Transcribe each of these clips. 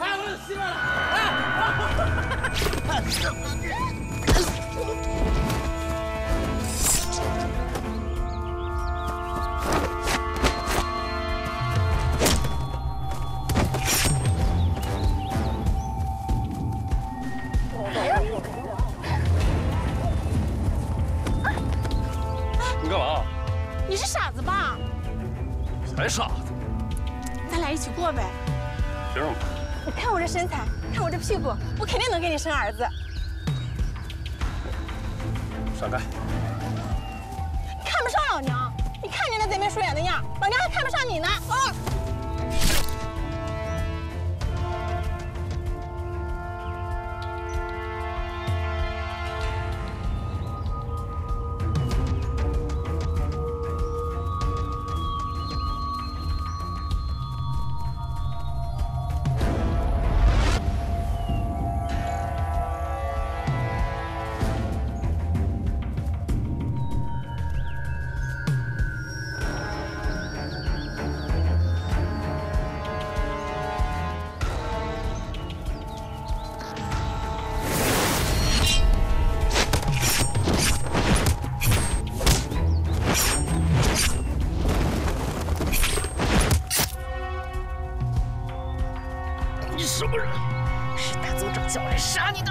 哎，我媳妇儿你干嘛？你是傻子吧？才傻起过呗。凭什么？你看我这身材，看我这屁股，我肯定能给你生儿子。闪开！看不上老娘？你看你那贼眉鼠眼的样，老娘还看不上你呢！啊！杀你的。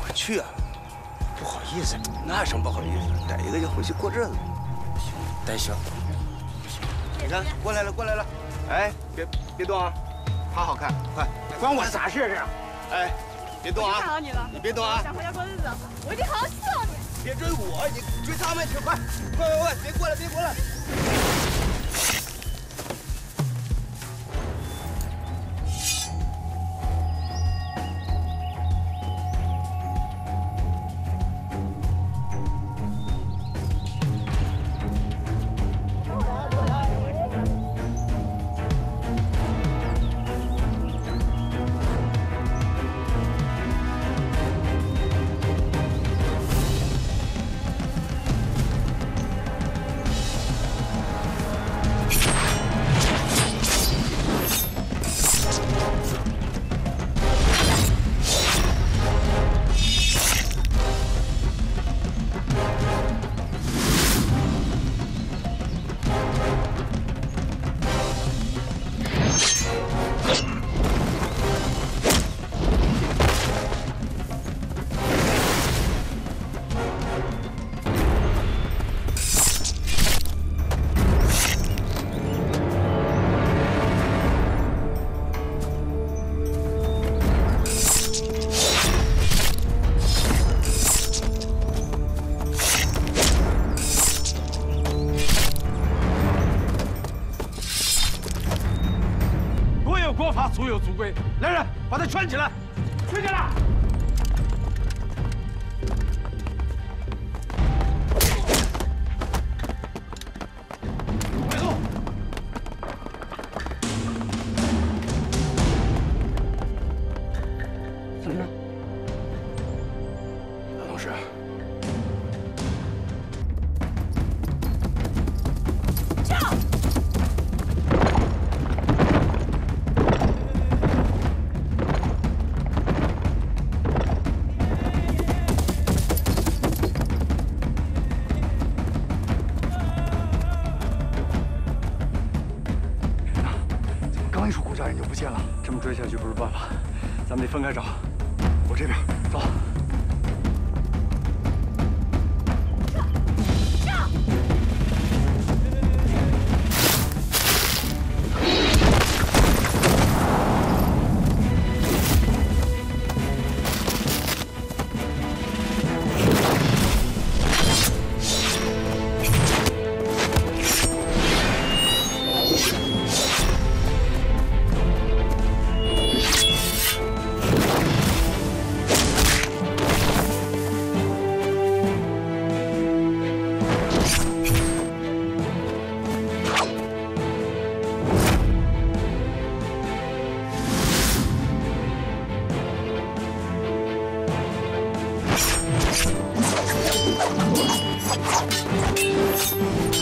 我去啊！不好意思，那有什么不好意思？逮一个就回去过日子。不行。你看，过来了，过来了。哎，别别动啊！他好看，快，关我啥事啊？哎，别动啊！看好你了，你别动啊！想回家过日子，我一定好好伺候你。别追我，你追他们去，快，快快快，别过来，别过来！族有族规。来人，把他圈起来！圈起来！快刚一出国家人就不见了，这么追下去不是办法，咱们得分开找。我这边走。Let's go.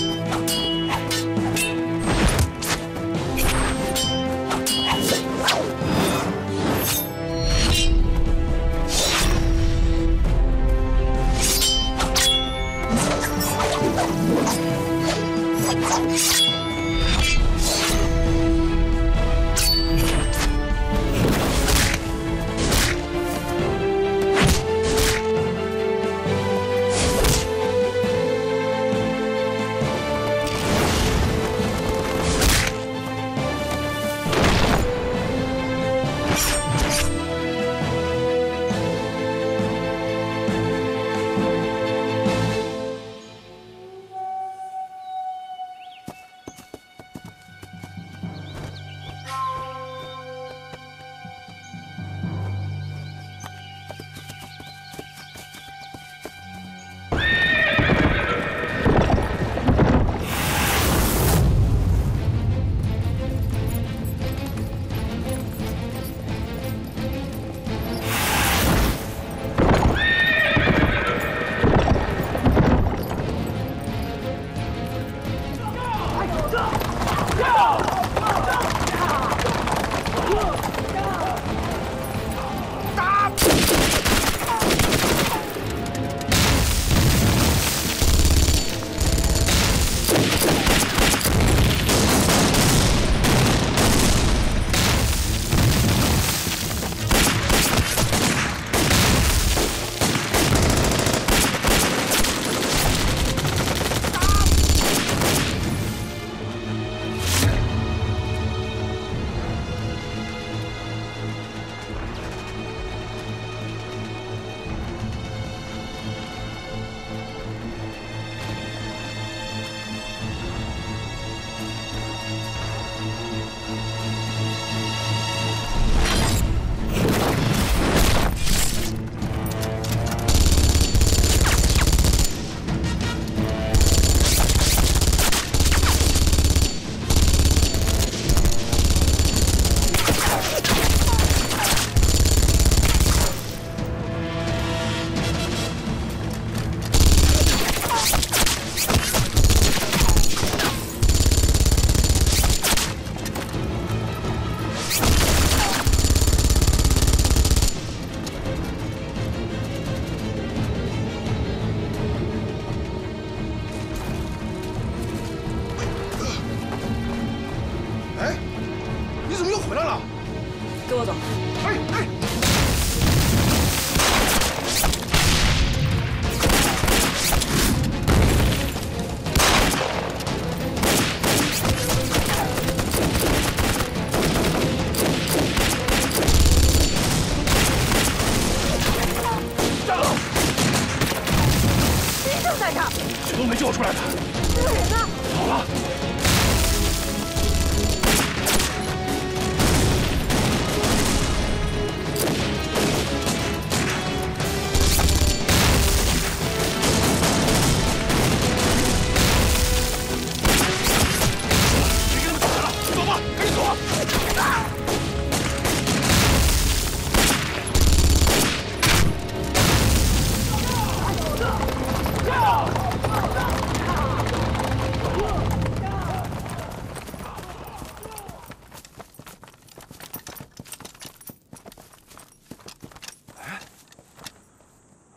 回来了，跟我走。